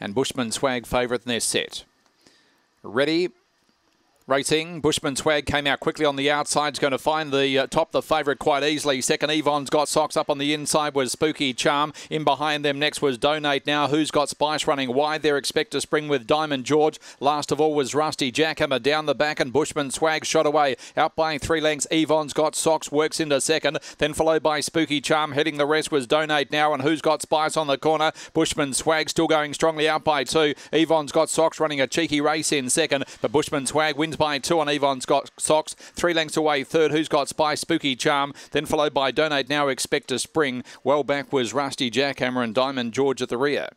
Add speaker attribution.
Speaker 1: And Bushman Swag favourite in their set. Ready, Racing, Bushman Swag came out quickly on the outside. Is going to find the uh, top, the favourite quite easily. Second, Yvonne's got socks up on the inside was Spooky Charm. In behind them next was Donate Now. Who's got Spice running wide there? Expect to spring with Diamond George. Last of all was Rusty Jackhammer down the back and Bushman Swag shot away. Out by three lengths, Yvonne's got socks, works into second. Then followed by Spooky Charm. Heading the rest was Donate Now and Who's got Spice on the corner. Bushman Swag still going strongly out by two. Yvonne's got socks running a cheeky race in second, but Bushman Swag wins by two on Yvonne's got socks. Three lengths away, third. Who's got Spy, Spooky Charm. Then followed by Donate Now, Expect a Spring. Well back was Rusty Jackhammer and Diamond George at the rear.